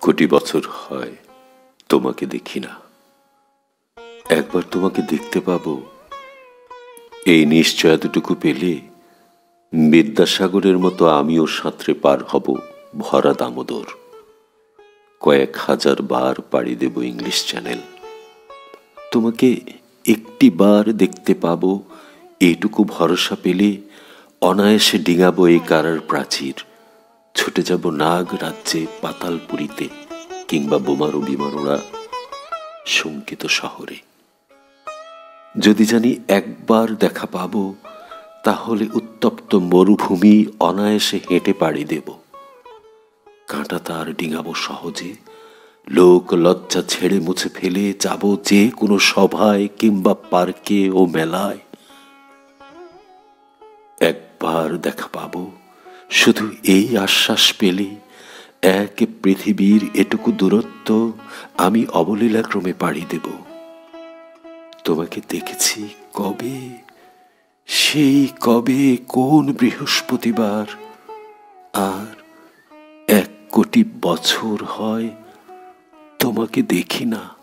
কোটি বছর হয়, তোমাকে দেখি না। একবার তোমাকে দেখতে পাবো। এই নিশ্চয়তটুকু পেলে বিদ্যাসাগরের মতো আমিও সাঁতরে পার হব, ভরা দামোদর। কয়েক হাজার বার পাড়ি দেব ইংলিশ চ্যানেল। তোমাকে একটি বার দেখতে পাবো এইটুকু ভরসা পেলে অনায়াসে ডিঙাবো এই কারার প্রাচীর। ছুটে যাব নাগ রাজ্যে পাতালপুরীতে কিংবা বোমারু বিমানোরা শঙ্কিত শহরে। যদি জানি একবার দেখা পাব, তাহলে উত্তপ্ত মরুভূমি অনায়াসে হেঁটে পাড়ি দেব। কাঁটা তার ডিঙাবো সহজে, লোক লজ্জা ছেড়ে মুছে ফেলে যাব যে কোনো সভায় কিংবা পার্কে ও মেলায়। একবার দেখা পাব শুধু এই আশ্বাস পেলে এক পৃথিবীর এটুকু দূরত্ব আমি অবলীলাক্রমে পাড়ি দেব। তোমাকে দেখেছি কবে? সেই কবে কোন বৃহস্পতিবার? আর এক কোটি বছর হয় তোমাকে দেখি না।